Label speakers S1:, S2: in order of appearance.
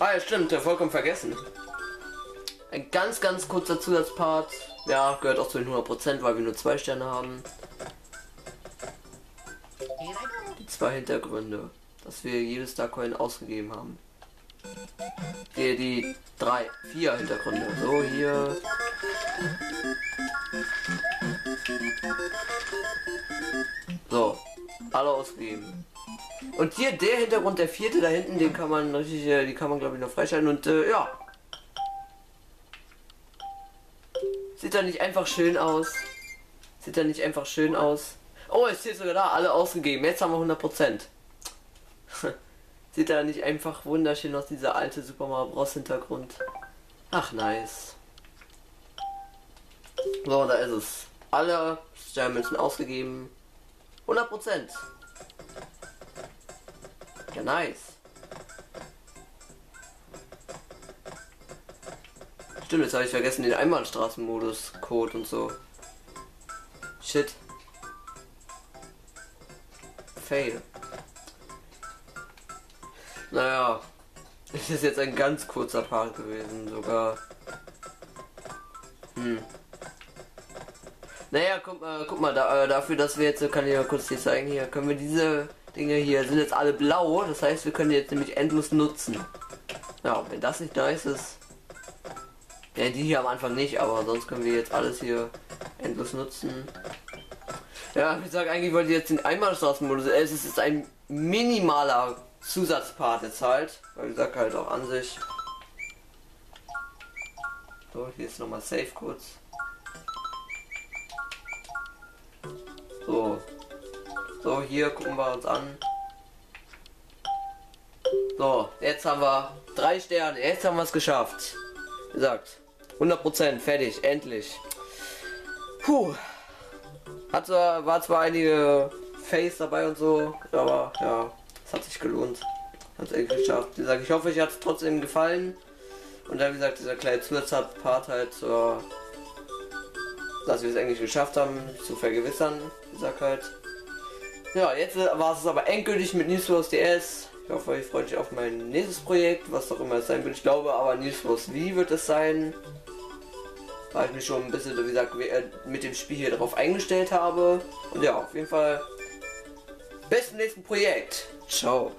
S1: Ah ja, stimmt, vollkommen vergessen. Ein ganz, ganz kurzer Zusatzpart. Ja, gehört auch zu den 100%, weil wir nur zwei Sterne haben. Die zwei Hintergründe, dass wir jedes Starcoin ausgegeben haben. Die, die drei, vier Hintergründe. So, hier. So, alle ausgegeben. Und hier der Hintergrund, der vierte da hinten, den kann man richtig, äh, die kann man glaube ich noch freischalten und äh, ja. Sieht da nicht einfach schön aus? Sieht da nicht einfach schön aus? Oh, es steht sogar da, alle ausgegeben. Jetzt haben wir 100 Prozent. Sieht da nicht einfach wunderschön aus, dieser alte Super Mario Bros. Hintergrund. Ach, nice. So, da ist es. Alle Sternmünzen ausgegeben. 100 Prozent. Ja, nice. Stimmt, jetzt habe ich vergessen den Einbahnstraßenmodus, Code und so. Shit. Fail. Naja, es ist jetzt ein ganz kurzer Part gewesen, sogar. Hm. Naja, guck, äh, guck mal, da, äh, dafür, dass wir jetzt, kann ich ja kurz hier zeigen, hier können wir diese Dinge hier, sind jetzt alle blau, das heißt, wir können jetzt nämlich endlos nutzen. Ja, wenn das nicht nice ist. Ja, die hier am Anfang nicht, aber sonst können wir jetzt alles hier endlos nutzen. Ja, ich sage eigentlich wollte ich jetzt den Einbahnstraßenmodus. Es ist ein minimaler Zusatzpart jetzt halt. Weil ich sag halt auch an sich. So, hier ist nochmal Safe kurz. So. So, hier gucken wir uns an. So, jetzt haben wir drei Sterne. Jetzt haben wir es geschafft. Wie gesagt, 100% fertig, endlich. Puh. Hat zwar, war zwar einige Face dabei und so, aber ja, es hat sich gelohnt. Hat es geschafft. Wie gesagt, ich hoffe, euch hat es trotzdem gefallen. Und dann, wie gesagt, dieser kleine Zusatzpart halt, so, dass wir es eigentlich geschafft haben, zu vergewissern. Gesagt halt. Ja, jetzt war es aber endgültig mit News Wars DS. Ich hoffe, ihr freut euch auf mein nächstes Projekt, was auch immer es sein wird. Ich glaube aber News Wars wie wird es sein weil ich mich schon ein bisschen, wie gesagt, äh, mit dem Spiel hier darauf eingestellt habe. Und ja, auf jeden Fall bis zum nächsten Projekt. Ciao.